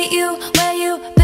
meet you where you